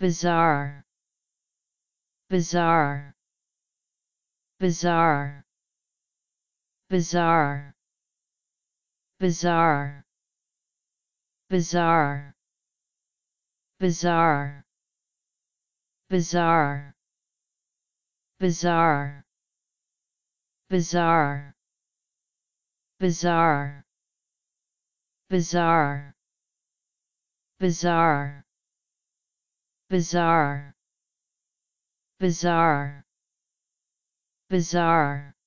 bizarre bizarre bizarre bizarre bizarre bizarre bizarre bizarre bizarre bizarre bizarre bizarre bizarre bizarre. Bizarre. Bizarre